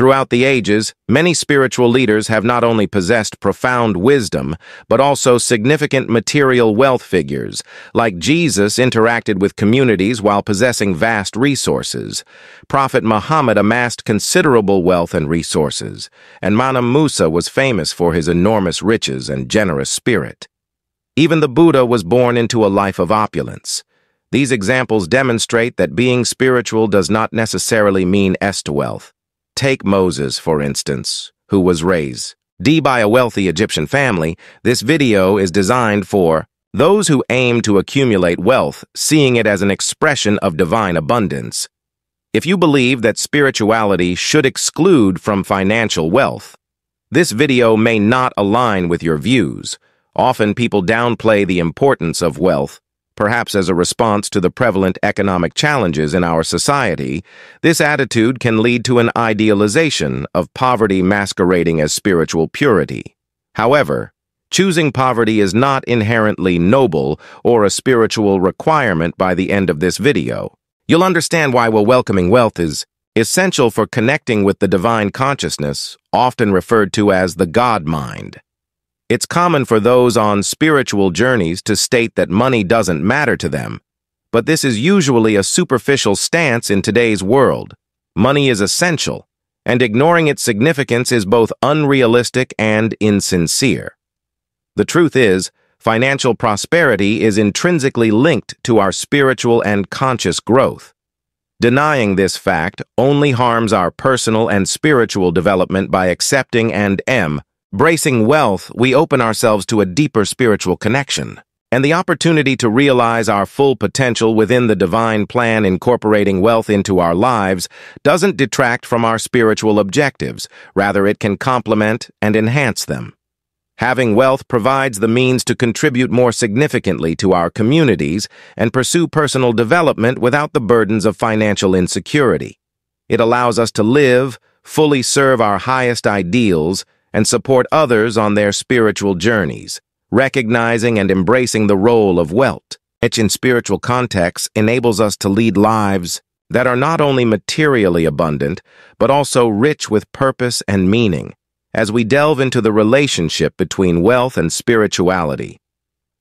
Throughout the ages, many spiritual leaders have not only possessed profound wisdom, but also significant material wealth figures, like Jesus interacted with communities while possessing vast resources. Prophet Muhammad amassed considerable wealth and resources, and Mansa Musa was famous for his enormous riches and generous spirit. Even the Buddha was born into a life of opulence. These examples demonstrate that being spiritual does not necessarily mean est wealth. Take Moses, for instance, who was raised D by a wealthy Egyptian family, this video is designed for those who aim to accumulate wealth, seeing it as an expression of divine abundance. If you believe that spirituality should exclude from financial wealth, this video may not align with your views. Often people downplay the importance of wealth, perhaps as a response to the prevalent economic challenges in our society, this attitude can lead to an idealization of poverty masquerading as spiritual purity. However, choosing poverty is not inherently noble or a spiritual requirement by the end of this video. You'll understand why while welcoming wealth is essential for connecting with the divine consciousness, often referred to as the God mind. It's common for those on spiritual journeys to state that money doesn't matter to them, but this is usually a superficial stance in today's world. Money is essential, and ignoring its significance is both unrealistic and insincere. The truth is, financial prosperity is intrinsically linked to our spiritual and conscious growth. Denying this fact only harms our personal and spiritual development by accepting and m Bracing wealth, we open ourselves to a deeper spiritual connection and the opportunity to realize our full potential within the divine plan incorporating wealth into our lives doesn't detract from our spiritual objectives, rather it can complement and enhance them. Having wealth provides the means to contribute more significantly to our communities and pursue personal development without the burdens of financial insecurity. It allows us to live, fully serve our highest ideals, and support others on their spiritual journeys, recognizing and embracing the role of wealth, which in spiritual contexts enables us to lead lives that are not only materially abundant, but also rich with purpose and meaning, as we delve into the relationship between wealth and spirituality.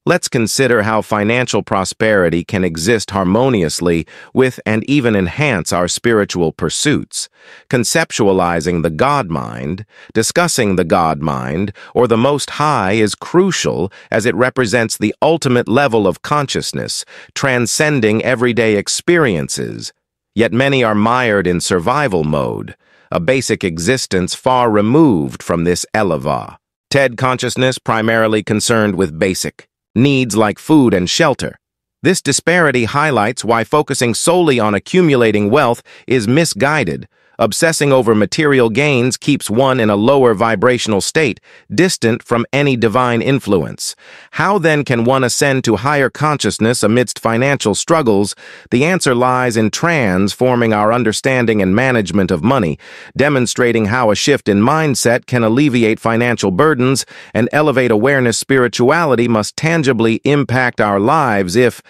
Let's consider how financial prosperity can exist harmoniously with and even enhance our spiritual pursuits. Conceptualizing the God mind, discussing the God mind, or the Most High is crucial as it represents the ultimate level of consciousness, transcending everyday experiences. Yet many are mired in survival mode, a basic existence far removed from this eleva. TED consciousness primarily concerned with basic needs like food and shelter. This disparity highlights why focusing solely on accumulating wealth is misguided, Obsessing over material gains keeps one in a lower vibrational state, distant from any divine influence. How then can one ascend to higher consciousness amidst financial struggles? The answer lies in transforming our understanding and management of money, demonstrating how a shift in mindset can alleviate financial burdens and elevate awareness spirituality must tangibly impact our lives if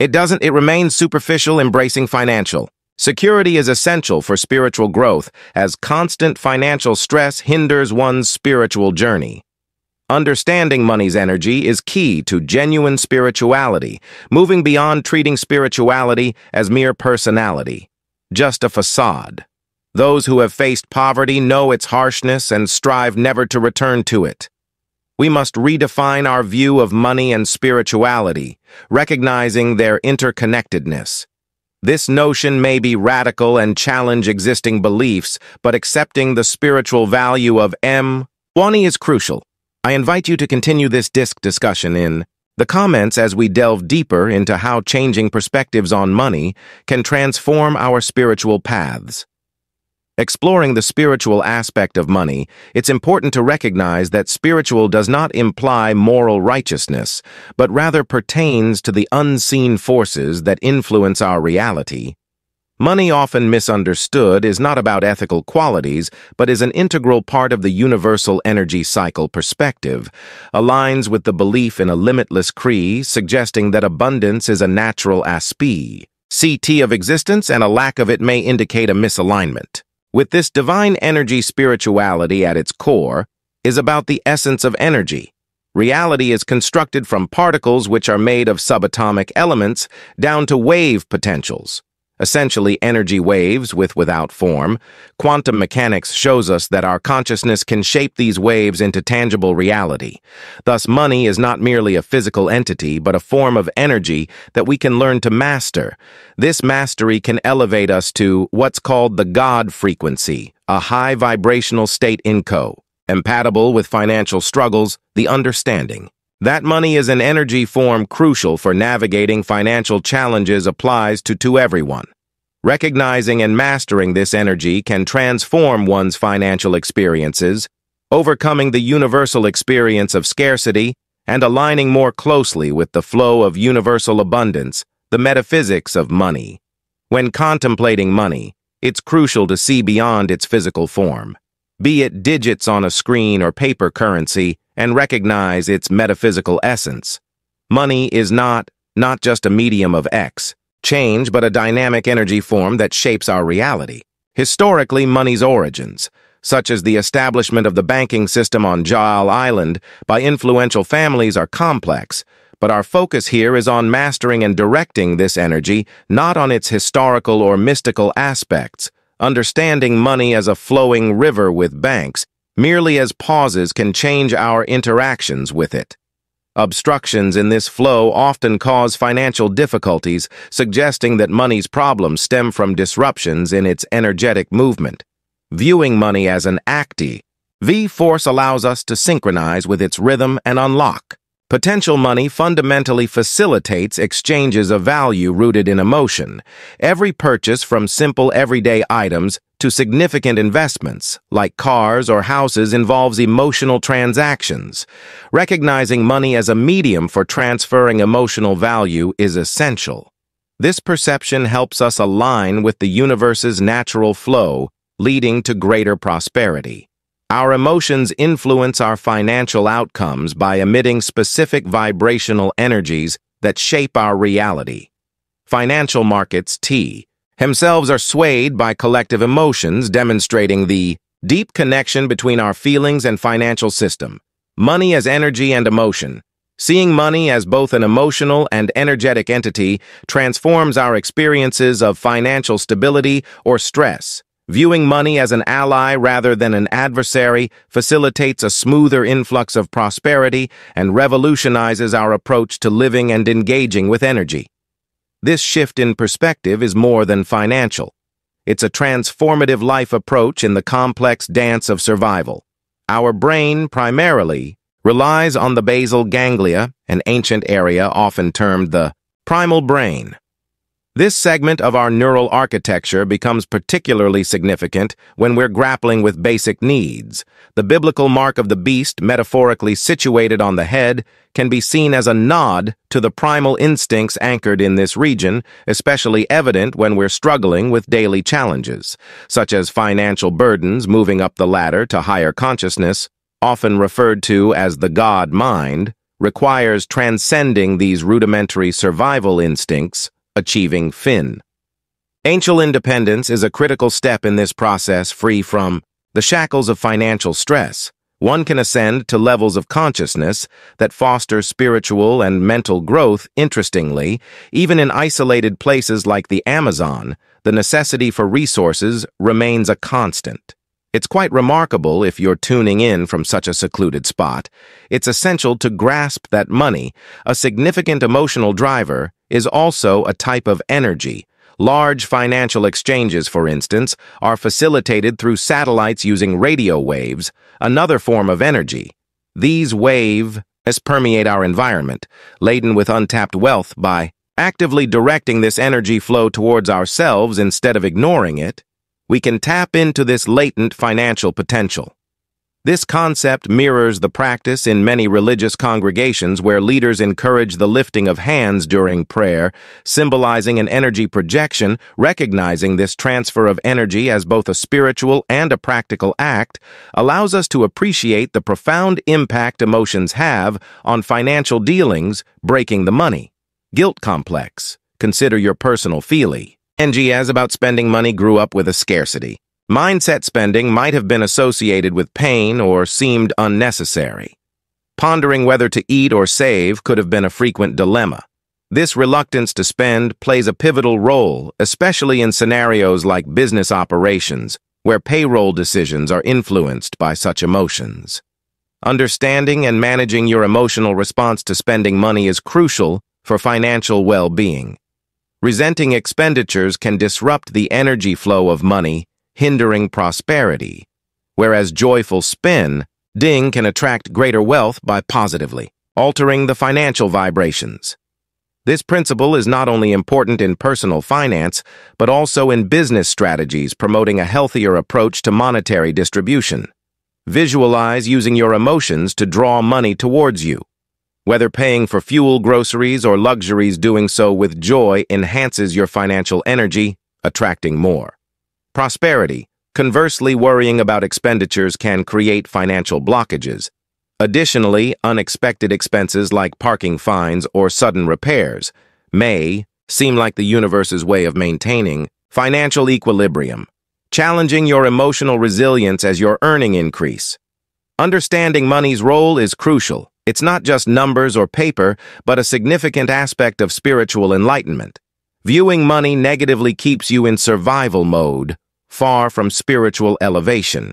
it doesn't, it remains superficial embracing financial. Security is essential for spiritual growth as constant financial stress hinders one's spiritual journey. Understanding money's energy is key to genuine spirituality, moving beyond treating spirituality as mere personality, just a facade. Those who have faced poverty know its harshness and strive never to return to it. We must redefine our view of money and spirituality, recognizing their interconnectedness. This notion may be radical and challenge existing beliefs, but accepting the spiritual value of M. Wani is crucial. I invite you to continue this disc discussion in the comments as we delve deeper into how changing perspectives on money can transform our spiritual paths. Exploring the spiritual aspect of money, it's important to recognize that spiritual does not imply moral righteousness, but rather pertains to the unseen forces that influence our reality. Money, often misunderstood, is not about ethical qualities, but is an integral part of the universal energy cycle perspective, aligns with the belief in a limitless Kree, suggesting that abundance is a natural aspect. CT of existence and a lack of it may indicate a misalignment. With this divine energy spirituality at its core, is about the essence of energy. Reality is constructed from particles which are made of subatomic elements down to wave potentials, essentially energy waves with without form. Quantum mechanics shows us that our consciousness can shape these waves into tangible reality. Thus, money is not merely a physical entity, but a form of energy that we can learn to master. This mastery can elevate us to what's called the God frequency, a high vibrational state in co, compatible with financial struggles, the understanding. That money is an energy form crucial for navigating financial challenges applies to, to everyone. Recognizing and mastering this energy can transform one's financial experiences, overcoming the universal experience of scarcity and aligning more closely with the flow of universal abundance, the metaphysics of money. When contemplating money, it's crucial to see beyond its physical form, be it digits on a screen or paper currency, and recognize its metaphysical essence. Money is not, not just a medium of X, change, but a dynamic energy form that shapes our reality. Historically, money's origins, such as the establishment of the banking system on Jekyll Island by influential families, are complex, but our focus here is on mastering and directing this energy, not on its historical or mystical aspects. Understanding money as a flowing river with banks merely as pauses can change our interactions with it. Obstructions in this flow often cause financial difficulties, suggesting that money's problems stem from disruptions in its energetic movement. Viewing money as an acti, V-Force allows us to synchronize with its rhythm and unlock. Potential money fundamentally facilitates exchanges of value rooted in emotion. Every purchase from simple everyday items to significant investments, like cars or houses, involves emotional transactions. Recognizing money as a medium for transferring emotional value is essential. This perception helps us align with the universe's natural flow, leading to greater prosperity. Our emotions influence our financial outcomes by emitting specific vibrational energies that shape our reality. Financial markets, T, themselves are swayed by collective emotions demonstrating the deep connection between our feelings and financial system, money as energy and emotion. Seeing money as both an emotional and energetic entity transforms our experiences of financial stability or stress. Viewing money as an ally rather than an adversary facilitates a smoother influx of prosperity and revolutionizes our approach to living and engaging with energy. This shift in perspective is more than financial. It's a transformative life approach in the complex dance of survival. Our brain, primarily, relies on the basal ganglia, an ancient area often termed the primal brain. This segment of our neural architecture becomes particularly significant when we're grappling with basic needs. The biblical mark of the beast, metaphorically situated on the head, can be seen as a nod to the primal instincts anchored in this region, especially evident when we're struggling with daily challenges, such as financial burdens moving up the ladder to higher consciousness, often referred to as the God mind, requires transcending these rudimentary survival instincts achieving Finn. Angel independence is a critical step in this process free from the shackles of financial stress. One can ascend to levels of consciousness that foster spiritual and mental growth. Interestingly, even in isolated places like the Amazon, the necessity for resources remains a constant. It's quite remarkable if you're tuning in from such a secluded spot. It's essential to grasp that money, a significant emotional driver, is also a type of energy. Large financial exchanges, for instance, are facilitated through satellites using radio waves, another form of energy. These waves as permeate our environment, laden with untapped wealth by actively directing this energy flow towards ourselves instead of ignoring it, we can tap into this latent financial potential. This concept mirrors the practice in many religious congregations where leaders encourage the lifting of hands during prayer, symbolizing an energy projection, recognizing this transfer of energy as both a spiritual and a practical act, allows us to appreciate the profound impact emotions have on financial dealings, breaking the money. Guilt complex. Consider your personal feeling. NGS about spending money grew up with a scarcity Mindset spending might have been associated with pain or seemed unnecessary. Pondering whether to eat or save could have been a frequent dilemma. This reluctance to spend plays a pivotal role, especially in scenarios like business operations, where payroll decisions are influenced by such emotions. Understanding and managing your emotional response to spending money is crucial for financial well-being. Resenting expenditures can disrupt the energy flow of money, hindering prosperity, whereas joyful spin, ding can attract greater wealth by positively altering the financial vibrations. This principle is not only important in personal finance, but also in business strategies promoting a healthier approach to monetary distribution. Visualize using your emotions to draw money towards you. Whether paying for fuel, groceries, or luxuries, doing so with joy enhances your financial energy, attracting more. Prosperity. Conversely, worrying about expenditures can create financial blockages, Additionally, unexpected expenses like parking fines or sudden repairs may seem like the universe's way of maintaining financial equilibrium, challenging your emotional resilience as your earning increase. Understanding money's role is crucial. It's not just numbers or paper, but a significant aspect of spiritual enlightenment. Viewing money negatively keeps you in survival mode, far from spiritual elevation.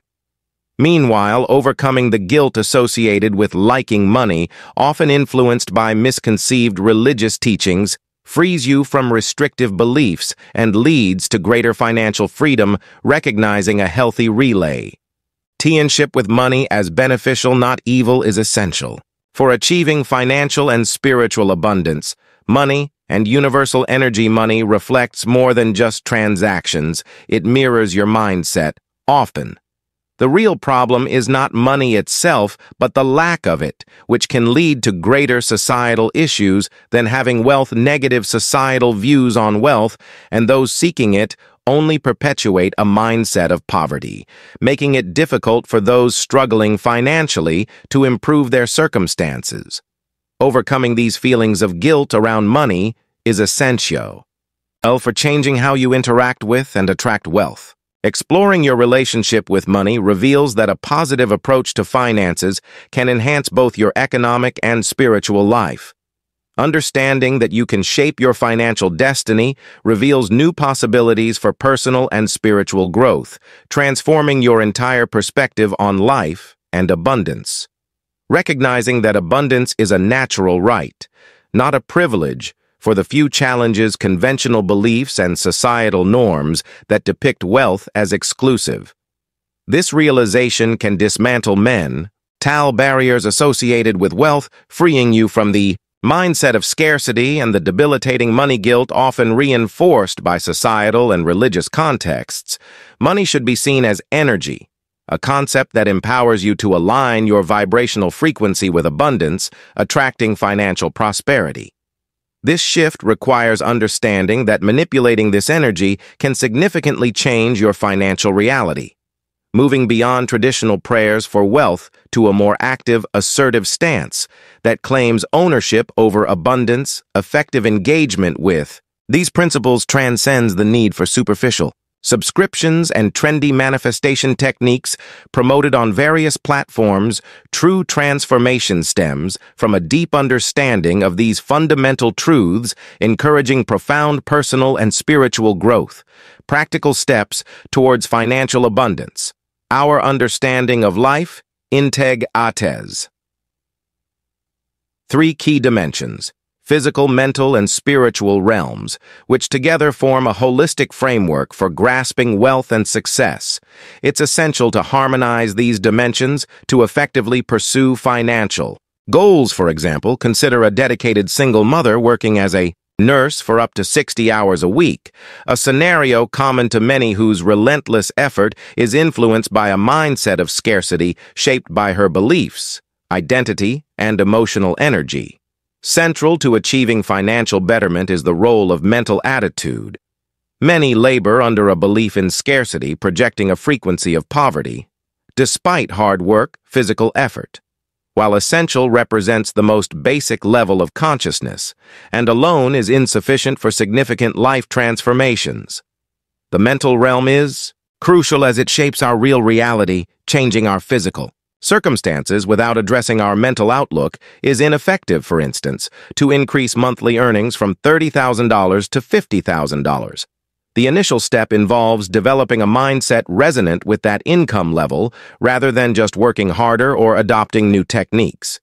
Meanwhile, overcoming the guilt associated with liking money, often influenced by misconceived religious teachings, frees you from restrictive beliefs and leads to greater financial freedom, recognizing a healthy relay. Teanship with money as beneficial, not evil, is essential. For achieving financial and spiritual abundance, money and universal energy money reflects more than just transactions. It mirrors your mindset, often the real problem is not money itself, but the lack of it, which can lead to greater societal issues than having wealth negative societal views on wealth, and those seeking it only perpetuate a mindset of poverty, making it difficult for those struggling financially to improve their circumstances. Overcoming these feelings of guilt around money is essential. For changing how you interact with and attract wealth. Exploring your relationship with money reveals that a positive approach to finances can enhance both your economic and spiritual life. Understanding that you can shape your financial destiny reveals new possibilities for personal and spiritual growth, transforming your entire perspective on life and abundance. Recognizing that abundance is a natural right, not a privilege, for the few challenges conventional beliefs and societal norms that depict wealth as exclusive. This realization can dismantle men, tal barriers associated with wealth, freeing you from the mindset of scarcity and the debilitating money guilt often reinforced by societal and religious contexts. Money should be seen as energy, a concept that empowers you to align your vibrational frequency with abundance, attracting financial prosperity. This shift requires understanding that manipulating this energy can significantly change your financial reality. Moving beyond traditional prayers for wealth to a more active, assertive stance that claims ownership over abundance, effective engagement with. These principles transcends the need for superficial, subscriptions, and trendy manifestation techniques promoted on various platforms, true transformation stems from a deep understanding of these fundamental truths, encouraging profound personal and spiritual growth, practical steps towards financial abundance. Our understanding of life, Integ Ates. Three key dimensions physical, mental, and spiritual realms, which together form a holistic framework for grasping wealth and success. It's essential to harmonize these dimensions to effectively pursue financial goals. For example, consider a dedicated single mother working as a nurse for up to 60 hours a week, a scenario common to many whose relentless effort is influenced by a mindset of scarcity shaped by her beliefs, identity, and emotional energy. Central to achieving financial betterment is the role of mental attitude. Many labor under a belief in scarcity, projecting a frequency of poverty, despite hard work, physical effort. While essential represents the most basic level of consciousness, and alone is insufficient for significant life transformations. The mental realm is crucial as it shapes our real reality, changing our physical. Circumstances without addressing our mental outlook is ineffective, for instance, to increase monthly earnings from $30,000 to $50,000. The initial step involves developing a mindset resonant with that income level rather than just working harder or adopting new techniques.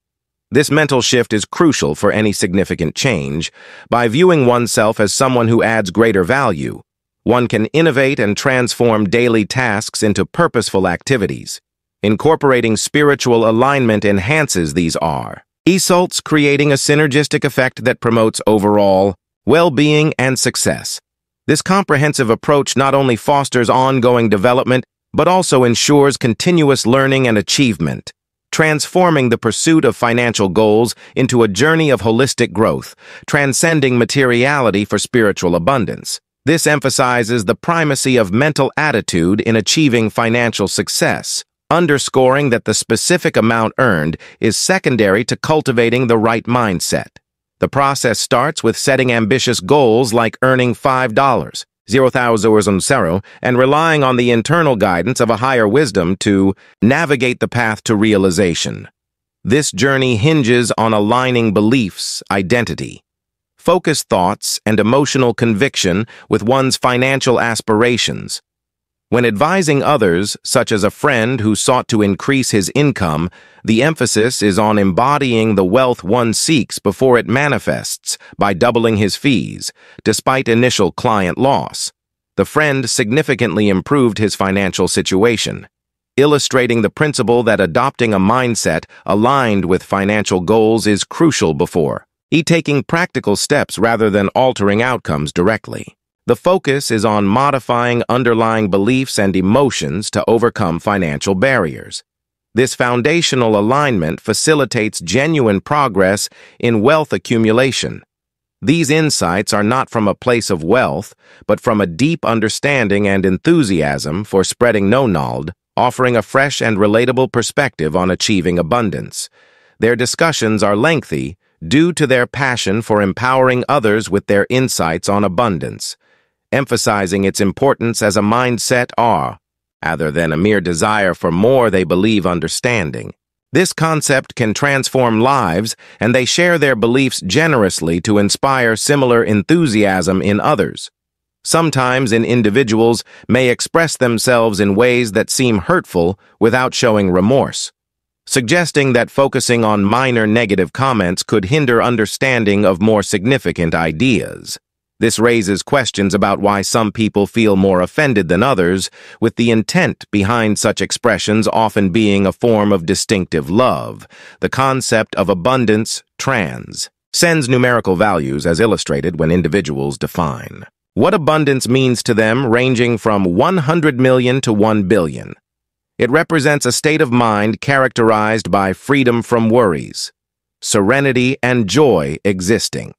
This mental shift is crucial for any significant change. By viewing oneself as someone who adds greater value, one can innovate and transform daily tasks into purposeful activities. Incorporating spiritual alignment enhances these R. results creating a synergistic effect that promotes overall well-being and success. This comprehensive approach not only fosters ongoing development, but also ensures continuous learning and achievement, transforming the pursuit of financial goals into a journey of holistic growth, transcending materiality for spiritual abundance. This emphasizes the primacy of mental attitude in achieving financial success, underscoring that the specific amount earned is secondary to cultivating the right mindset. The process starts with setting ambitious goals like earning $5, 0,000, and relying on the internal guidance of a higher wisdom to navigate the path to realization. This journey hinges on aligning beliefs, identity, focused thoughts, and emotional conviction with one's financial aspirations, when advising others, such as a friend who sought to increase his income, the emphasis is on embodying the wealth one seeks before it manifests by doubling his fees, despite initial client loss. The friend significantly improved his financial situation, illustrating the principle that adopting a mindset aligned with financial goals is crucial before e taking practical steps rather than altering outcomes directly. The focus is on modifying underlying beliefs and emotions to overcome financial barriers. This foundational alignment facilitates genuine progress in wealth accumulation. These insights are not from a place of wealth, but from a deep understanding and enthusiasm for spreading know-knowledge, offering a fresh and relatable perspective on achieving abundance. Their discussions are lengthy due to their passion for empowering others with their insights on abundance emphasizing its importance as a mindset are, rather than a mere desire for more they believe understanding. This concept can transform lives, and they share their beliefs generously to inspire similar enthusiasm in others. Sometimes in individuals may express themselves in ways that seem hurtful without showing remorse, suggesting that focusing on minor negative comments could hinder understanding of more significant ideas. This raises questions about why some people feel more offended than others, with the intent behind such expressions often being a form of distinctive love. The concept of abundance, trans, sends numerical values as illustrated when individuals define. What abundance means to them ranging from 100 million to 1 billion. It represents a state of mind characterized by freedom from worries, serenity and joy existing.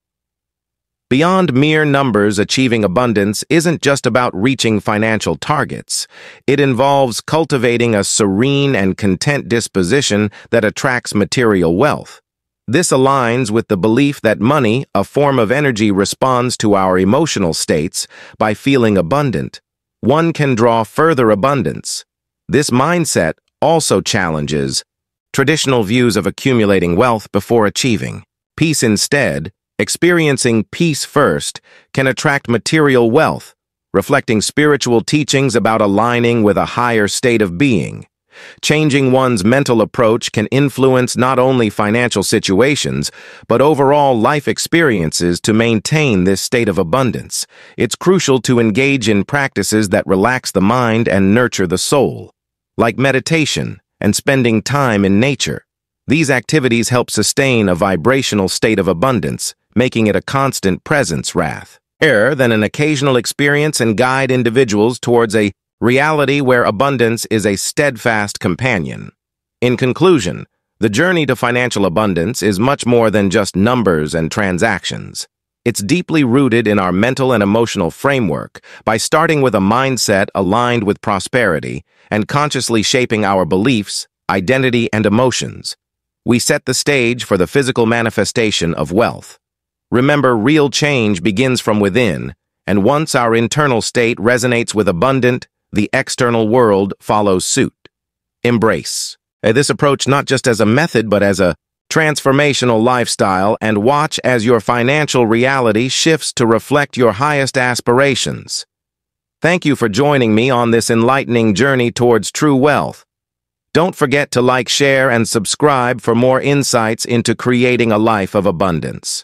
Beyond mere numbers, achieving abundance isn't just about reaching financial targets. It involves cultivating a serene and content disposition that attracts material wealth. This aligns with the belief that money, a form of energy, responds to our emotional states by feeling abundant. One can draw further abundance. This mindset also challenges traditional views of accumulating wealth before achieving. Peace instead Experiencing peace first can attract material wealth, reflecting spiritual teachings about aligning with a higher state of being. Changing one's mental approach can influence not only financial situations, but overall life experiences to maintain this state of abundance. It's crucial to engage in practices that relax the mind and nurture the soul, like meditation and spending time in nature. These activities help sustain a vibrational state of abundance, making it a constant presence wrath, error than an occasional experience and guide individuals towards a reality where abundance is a steadfast companion. In conclusion, the journey to financial abundance is much more than just numbers and transactions. It's deeply rooted in our mental and emotional framework by starting with a mindset aligned with prosperity and consciously shaping our beliefs, identity, and emotions. We set the stage for the physical manifestation of wealth. Remember, real change begins from within, and once our internal state resonates with abundant, the external world follows suit. Embrace uh, this approach not just as a method, but as a transformational lifestyle and watch as your financial reality shifts to reflect your highest aspirations. Thank you for joining me on this enlightening journey towards true wealth. Don't forget to like, share, and subscribe for more insights into creating a life of abundance.